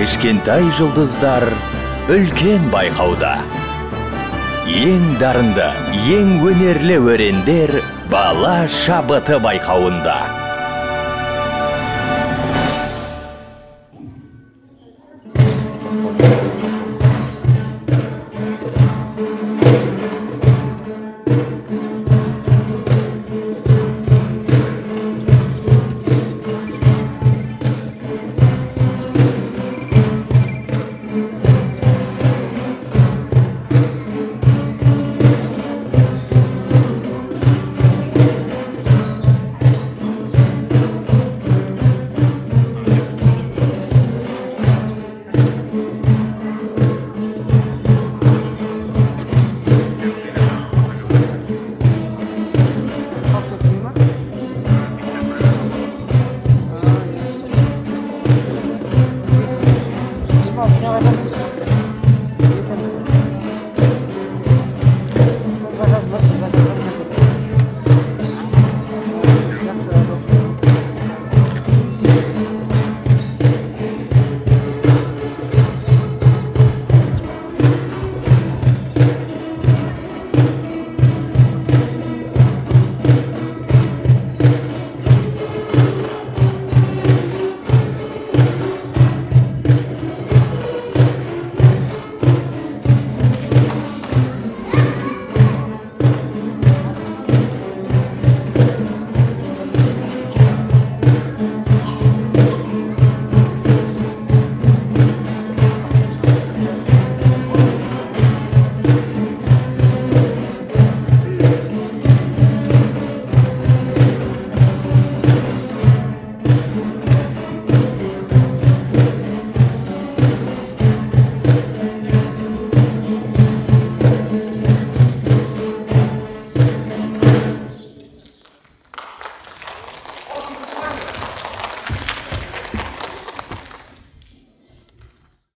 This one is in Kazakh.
кішкентай жұлдыздар үлкен байқауда. Ең дарынды ең өнерлі өрендер бала шабыты байқауында. Mobil.